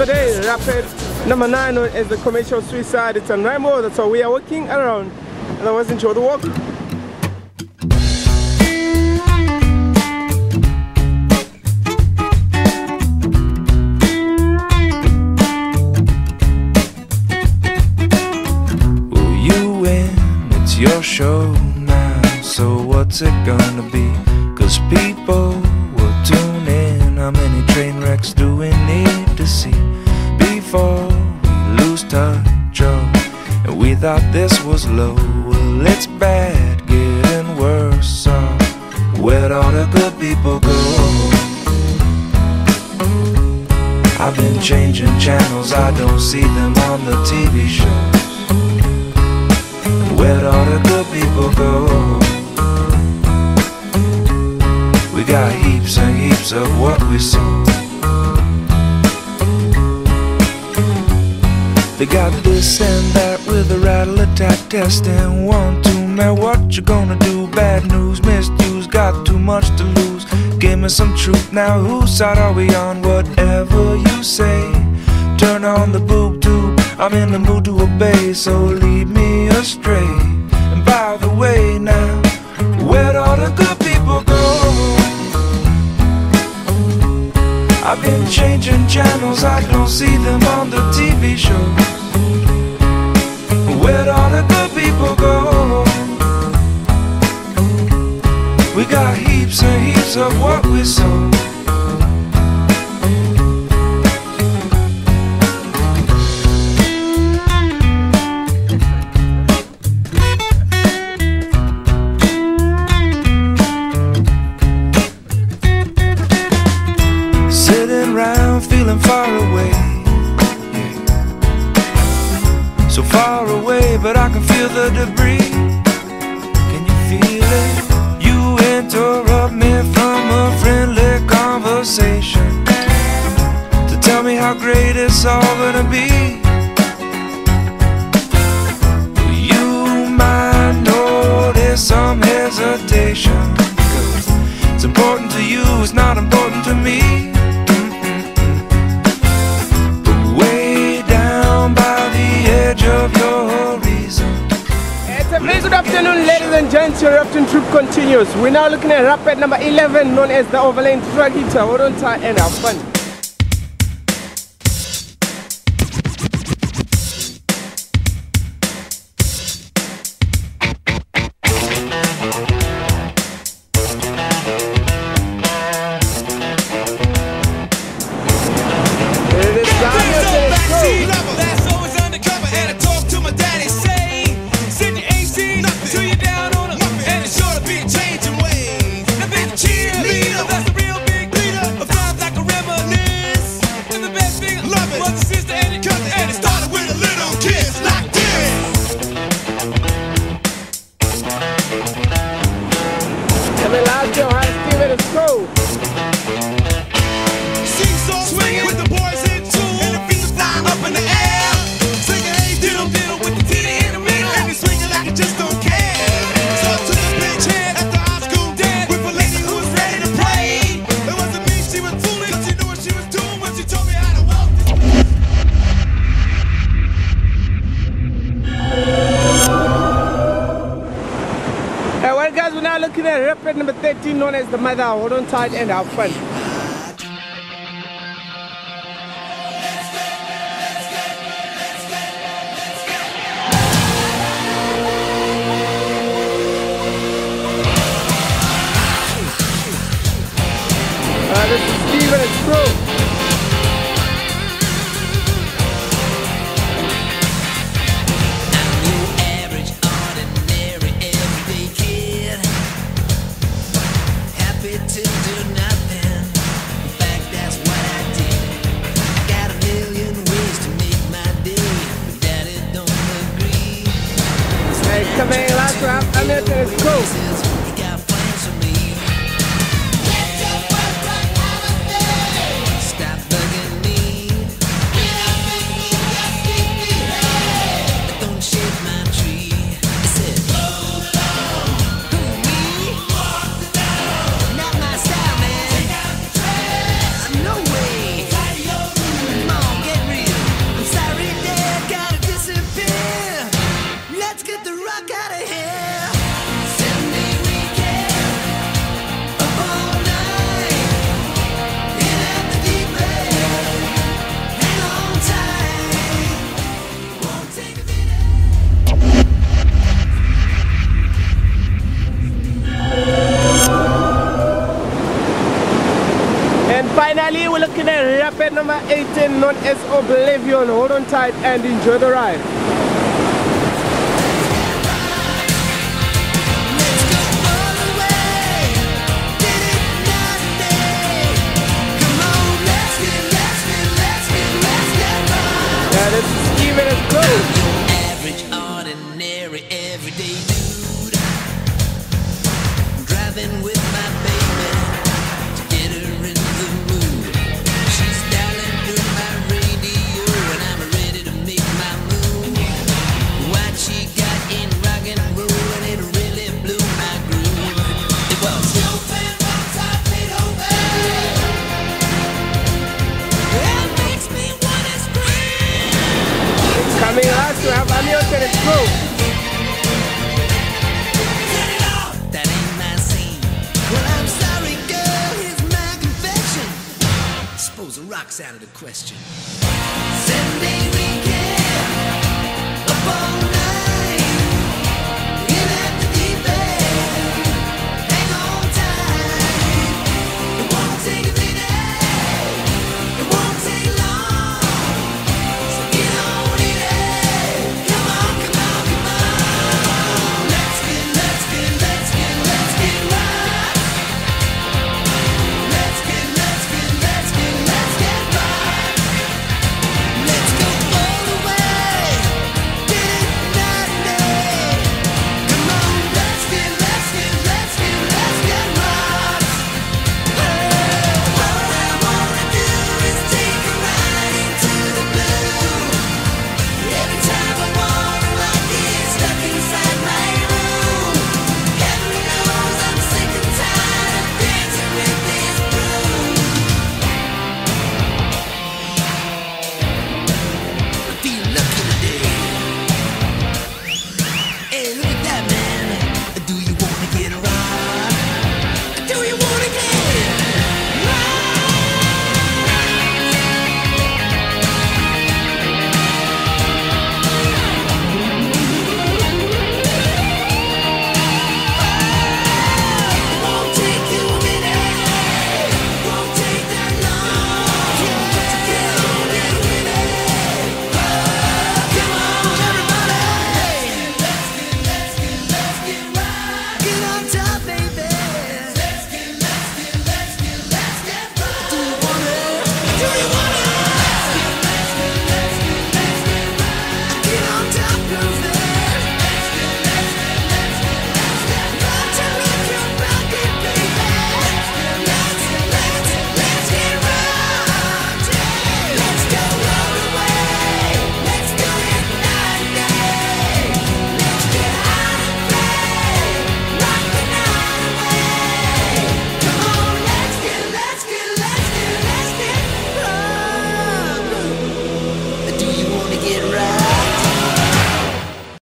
yesterday, rapid number nine is the commercial suicide. It's on Rainbow, that's how we are walking around. Otherwise, enjoy the walk. You win, it's your show now. So what's it gonna be? Cause people will tune in. How many train wrecks do we need to see we lose touch? Oh, and we thought this was low. Well, it's bad, getting worse. So where'd all the good people go? I've been changing channels, I don't see them on the TV shows. Where'd all the good people go? We got heaps and heaps of what we sow. They got this and that with a rattle attack test and one, two, man, what you gonna do? Bad news, misused, got too much to lose. Give me some truth now, whose side are we on? Whatever you say, turn on the boob tube. I'm in the mood to obey, so lead me astray. And by the way, now, where'd all the good people go? I've been changing channels, I don't see them on the TV shows. Where'd all the good people go? We got heaps and heaps of what we sow. Sitting round feeling far away. So far away, but I can feel the debris. Can you feel it? You interrupt me from a friendly conversation to tell me how great it's all gonna be. You might notice some hesitation. 'cause It's important to you, it's not important to me. And gents. Trip continues. We're now looking at rapid number 11, known as the Overland Truck Eater. Hold on tight and have fun. Well, guys, we're now looking at rapid number 13, known as the Mother. Hold on tight and have fun. To do nothing. In fact, that's what I did. I got a million ways to make my day, but daddy don't agree. Hey, come in, last rap. I'm here to Screw. Eighteen, known as Oblivion. Hold on tight and enjoy the ride. Yeah, out of the question. Sunday weekend,